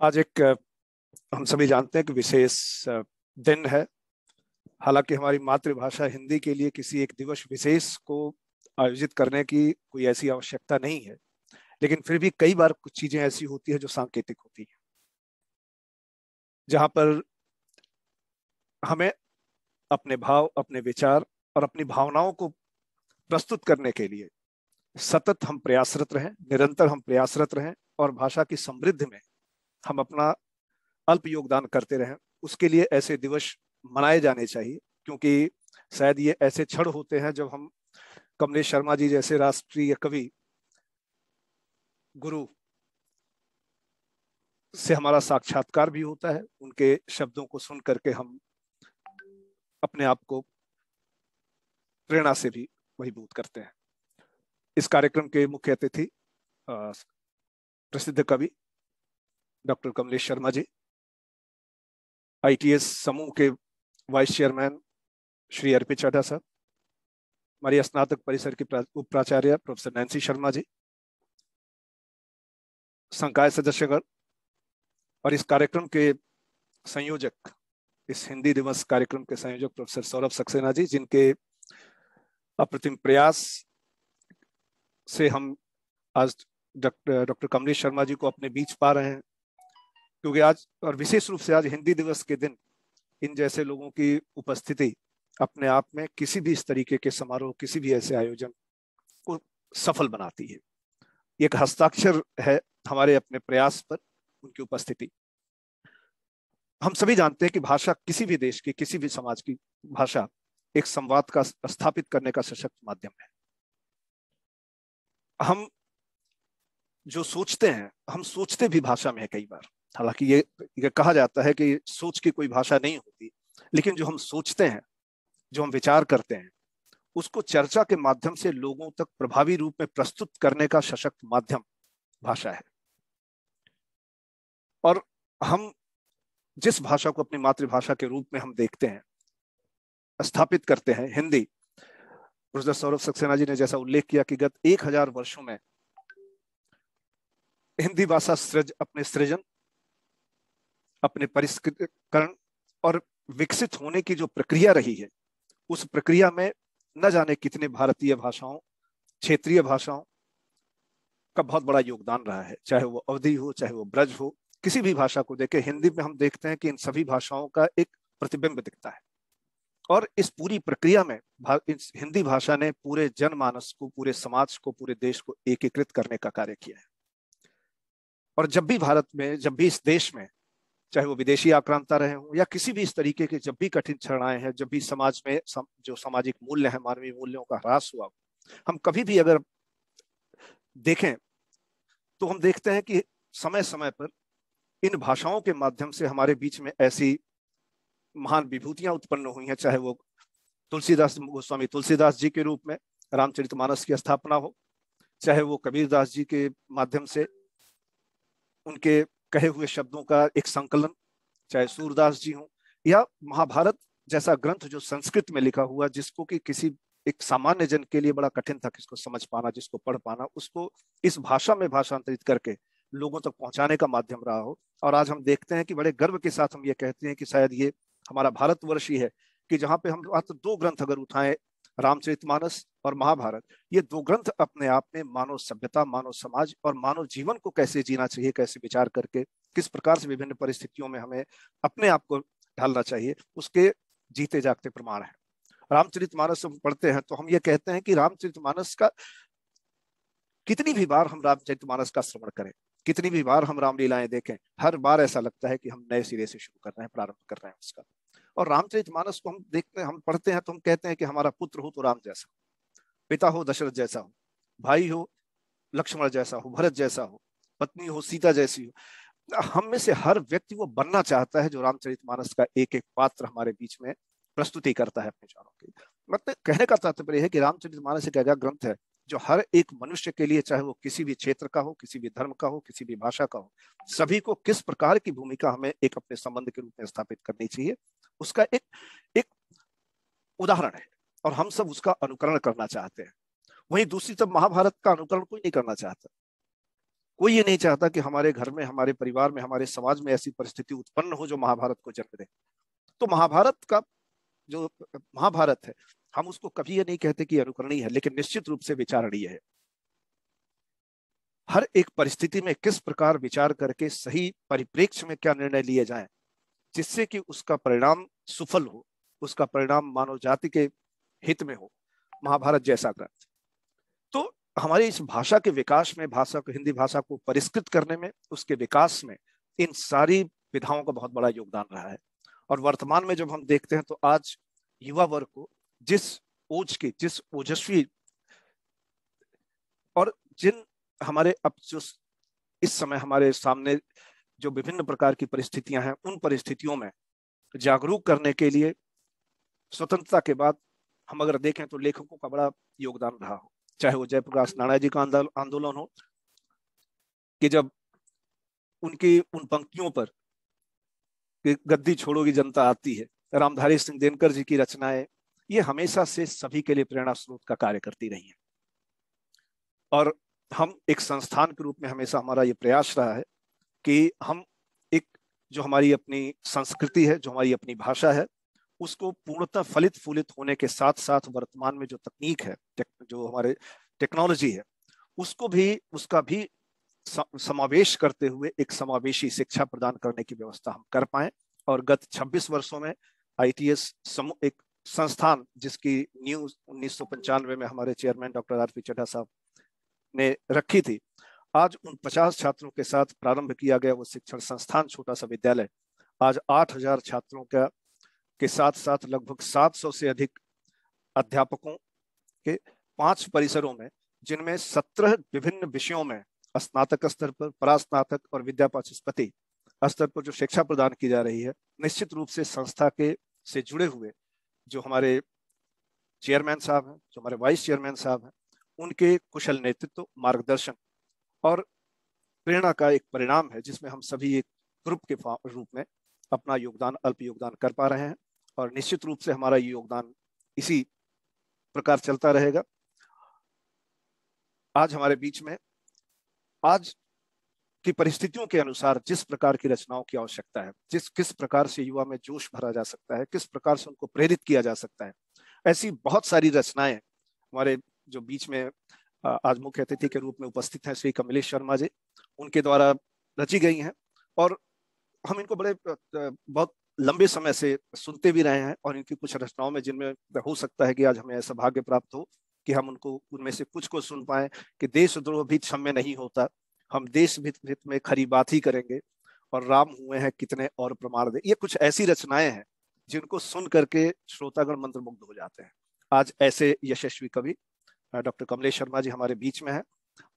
आज एक हम सभी जानते हैं कि विशेष दिन है। हालाँकि हमारी मातृभाषा हिंदी के लिए किसी एक दिवस विशेष को आयोजित करने की कोई ऐसी आवश्यकता नहीं है, लेकिन फिर भी कई बार कुछ चीज़ें ऐसी होती है जो सांकेतिक होती है। जहाँ पर हमें अपने भाव, अपने विचार और अपनी भावनाओं को प्रस्तुत करने के लिए सतत हम प्रयासरत रहें, निरंतर हम प्रयासरत रहें और भाषा की समृद्धि में हम अपना अल्प योगदान करते रहें। उसके लिए ऐसे दिवस मनाए जाने चाहिए, क्योंकि शायद ये ऐसे क्षण होते हैं जब हम कमलेश शर्मा जी जैसे राष्ट्रीय कवि, गुरु से हमारा साक्षात्कार भी होता है। उनके शब्दों को सुन करके हम अपने आप को प्रेरणा से भी वहीभूत करते हैं। इस कार्यक्रम के मुख्य अतिथि प्रसिद्ध कवि डॉक्टर कमलेश शर्मा जी आईटीएस समूह के वाइस चेयरमैन श्री अर्पित चाढ़ा साहब हमारी स्नातक परिसर के उप प्राचार्य प्रोफेसर नैन्सी शर्मा जी, संकाय सदस्यगण और इस कार्यक्रम के संयोजक, इस हिंदी दिवस कार्यक्रम के संयोजक प्रोफेसर सौरभ सक्सेना जी, जिनके अप्रतिम प्रयास से हम आज डॉक्टर डॉक्टर कमलेश शर्मा जी को अपने बीच पा रहे हैं। क्योंकि आज, और विशेष रूप से आज हिंदी दिवस के दिन इन जैसे लोगों की उपस्थिति अपने आप में किसी भी इस तरीके के समारोह, किसी भी ऐसे आयोजन को सफल बनाती है। एक हस्ताक्षर है हमारे अपने प्रयास पर उनकी उपस्थिति। हम सभी जानते हैं कि भाषा किसी भी देश की, किसी भी समाज की भाषा एक संवाद का स्थापित करने का सशक्त माध्यम है। हम जो सोचते हैं, हम सोचते भी भाषा में है कई बार। हालाँकि ये, ये कहा जाता है कि सोच की कोई भाषा नहीं होती लेकिन जो हम सोचते हैं जो हम विचार करते हैं उसको चर्चा के माध्यम से लोगों तक प्रभावी रूप में प्रस्तुत करने का सशक्त माध्यम भाषा है। और हम जिस भाषा को अपनी मातृभाषा के रूप में हम देखते हैं स्थापित करते हैं हिंदी प्रोफेसर सौरभ सक्सेना जी ने जैसा उल्लेख किया कि गत एक हज़ार वर्षो में हिंदी भाषा सृज अपने सृजन अपने परिष्कृतकरण और विकसित होने की जो प्रक्रिया रही है उस प्रक्रिया में न जाने कितने भारतीय भाषाओं क्षेत्रीय भाषाओं का बहुत बड़ा योगदान रहा है चाहे वो अवधि हो चाहे वो ब्रज हो किसी भी भाषा को देखे हिंदी में हम देखते हैं कि इन सभी भाषाओं का एक प्रतिबिंब दिखता है। और इस पूरी प्रक्रिया में भा, इस हिंदी भाषा ने पूरे जनमानस को पूरे समाज को पूरे देश को एकीकृत करने का कार्य किया है। और जब भी भारत में जब भी इस देश में चाहे वो विदेशी आक्रांता रहे हों या किसी भी इस तरीके के जब भी कठिन क्षण आए हैं जब भी समाज में सम, जो सामाजिक मूल्य है मानवीय मूल्यों का ह्रास हुआ हम कभी भी अगर देखें तो हम देखते हैं कि समय समय पर इन भाषाओं के माध्यम से हमारे बीच में ऐसी महान विभूतियाँ उत्पन्न हुई हैं चाहे वो तुलसीदास गोस्वामी तुलसीदास जी के रूप में रामचरितमानस की स्थापना हो चाहे वो कबीरदास जी के माध्यम से उनके कहे हुए शब्दों का एक संकलन, चाहे सूरदास जी हो या महाभारत जैसा ग्रंथ जो संस्कृत में लिखा हुआ, जिसको कि किसी एक सामान्य जन के लिए बड़ा कठिन था, किसको समझ पाना, जिसको पढ़ पाना, उसको इस भाषा में भाषांतरित करके लोगों तक पहुँचाने का माध्यम रहा हो। और आज हम देखते हैं कि बड़े गर्व के साथ हम ये कहते हैं कि शायद ये हमारा भारतवर्ष ही है कि जहाँ पे हम मात्र दो ग्रंथ अगर उठाएँ रामचरितमानस और महाभारत। ये दो ग्रंथ अपने आप में मानव सभ्यता, मानव समाज और मानव जीवन को कैसे जीना चाहिए, कैसे विचार करके, किस प्रकार से विभिन्न परिस्थितियों में हमें अपने आप को ढालना चाहिए, उसके जीते जागते प्रमाण है। रामचरित मानस हम पढ़ते हैं तो हम ये कहते हैं कि रामचरित मानस का कितनी भी बार हम रामचरित मानस का श्रवण करें, कितनी भी बार हम रामलीलाएँ देखें, हर बार ऐसा लगता है कि हम नए सिरे से शुरू कर रहे हैं, प्रारंभ कर रहे हैं उसका। और रामचरित मानस को हम देखते हैं, हम पढ़ते हैं तो हम कहते हैं कि हमारा पुत्र हो तो राम जैसा पिता हो दशरथ जैसा हो, भाई हो लक्ष्मण जैसा हो, भरत जैसा हो, पत्नी हो सीता जैसी हो। हम में से हर व्यक्ति वो बनना चाहता है जो रामचरित मानस का एक एक पात्र हमारे बीच में प्रस्तुति करता है अपने चारों की मतलब कहने का तात्पर्य है कि रामचरित मानस एक ऐसा ग्रंथ है। जो हर एक मनुष्य के लिए, चाहे वो किसी भी क्षेत्र का हो, किसी भी धर्म का हो, किसी भी भाषा का हो, सभी को किस प्रकार की भूमिका हमें एक अपने संबंध के रूप में स्थापित करनी चाहिए, उसका एक एक उदाहरण है और हम सब उसका अनुकरण करना चाहते हैं। वहीं दूसरी तरफ़ महाभारत का अनुकरण कोई नहीं करना चाहता। कोई ये नहीं चाहता कि हमारे घर में, हमारे परिवार में, हमारे समाज में ऐसी परिस्थिति उत्पन्न हो जो महाभारत को जन्म दे। तो महाभारत का जो महाभारत है हम उसको कभी ये नहीं कहते कि अनुकरणीय है, लेकिन निश्चित रूप से विचारणीय है। हर एक परिस्थिति में किस प्रकार विचार करके सही परिप्रेक्ष्य में क्या निर्णय लिए जाएँ, जिससे कि उसका परिणाम सुफल हो, उसका परिणाम मानव जाति के हित में हो, महाभारत जैसा ग्रंथ। तो हमारी इस भाषा के विकास में, भाषा को, हिंदी भाषा को परिष्कृत करने में, उसके विकास में इन सारी विधाओं का बहुत बड़ा योगदान रहा है। और वर्तमान में जब हम देखते हैं तो आज युवा वर्ग को जिस ओज के, जिस ओजस्वी और जिन हमारे अब जो इस समय हमारे सामने जो विभिन्न प्रकार की परिस्थितियाँ हैं, उन परिस्थितियों में जागरूक करने के लिए स्वतंत्रता के बाद हम अगर देखें तो लेखकों का बड़ा योगदान रहा हो। चाहे वो जयप्रकाश नारायण जी का आंदोलन हो, कि जब उनकी, उन पंक्तियों पर कि गद्दी छोड़ोगी, जनता आती है। रामधारी सिंह देनकर जी की रचनाएँ ये हमेशा से सभी के लिए प्रेरणा स्रोत का कार्य करती रही है। और हम एक संस्थान के रूप में हमेशा हमारा ये प्रयास रहा है कि हम एक जो हमारी अपनी संस्कृति है, जो हमारी अपनी भाषा है, उसको पूर्णतः फलित फूलित होने के साथ साथ वर्तमान में जो तकनीक है जो हमारे टेक्नोलॉजी है, उसको भी, उसका भी समावेश करते हुए एक समावेशी शिक्षा प्रदान करने की व्यवस्था हम कर पाए। और गत 26 वर्षों में आईटीएस समूह, एक संस्थान जिसकी न्यू उन्नीस में हमारे chairman doctor R P Chadha साहब ने रखी थी। आज उन 50 छात्रों के साथ प्रारंभ किया गया वो शिक्षण संस्थान, छोटा सा विद्यालय। आज 8000 छात्रों का, के साथ साथ लगभग 700 से अधिक अध्यापकों के पाँच परिसरों में, जिनमें सत्रह विभिन्न विषयों में स्नातक स्तर पर परास्नातक और विद्यापाचस्पति स्तर पर जो शिक्षा प्रदान की जा रही है, निश्चित रूप से संस्था के से जुड़े हुए जो हमारे चेयरमैन साहब हैं, जो हमारे वाइस चेयरमैन साहब हैं, उनके कुशल नेतृत्व, मार्गदर्शन और प्रेरणा का एक परिणाम है, जिसमें हम सभी एक ग्रुप के रूप में अपना योगदान, अल्प योगदान कर पा रहे हैं और निश्चित रूप से हमारा ये योगदान इसी प्रकार चलता रहेगा। आज हमारे बीच में, आज की परिस्थितियों के अनुसार जिस प्रकार की रचनाओं की आवश्यकता है, जिस, किस प्रकार से युवा में जोश भरा जा सकता है, किस प्रकार से उनको प्रेरित किया जा सकता है, ऐसी बहुत सारी रचनाएँ हमारे जो बीच में आज मुख्य अतिथि के रूप में उपस्थित हैं श्री कमलेश शर्मा जी, उनके द्वारा रची गई हैं और हम इनको बड़े बहुत लंबे समय से सुनते भी रहे हैं और इनकी कुछ रचनाओं में जिनमें हो सकता है कि आज हमें ऐसा भाग्य प्राप्त हो कि हम उनको, उनमें से कुछ को सुन पाए कि देशद्रोह भी क्षम्य नहीं होता। हम देश हित में खरी बात ही करेंगे और राम हुए हैं कितने और प्रमाण दे। ये कुछ ऐसी रचनाएँ हैं जिनको सुन करके श्रोतागण मंत्रमुग्ध हो जाते हैं। आज ऐसे यशस्वी कवि डॉक्टर कमलेश शर्मा जी हमारे बीच में है।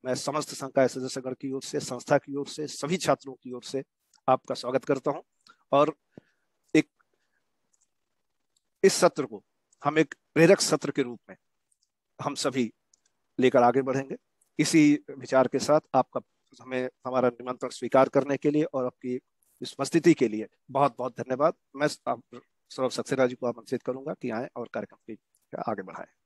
मैं समस्त संकाय सदस्यगण की ओर से, संस्था की ओर से, सभी छात्रों की ओर से आपका स्वागत करता हूँ। और एक, इस सत्र को हम एक प्रेरक सत्र के रूप में हम सभी लेकर आगे बढ़ेंगे। इसी विचार के साथ आपका हमें हमारा निमंत्रण स्वीकार करने के लिए और आपकी इस उपस्थिति के लिए बहुत बहुत धन्यवाद। मैं सौरभ सक्सेना जी को आमंत्रित करूँगा कि आए और कार्यक्रम की आगे बढ़ाएँ।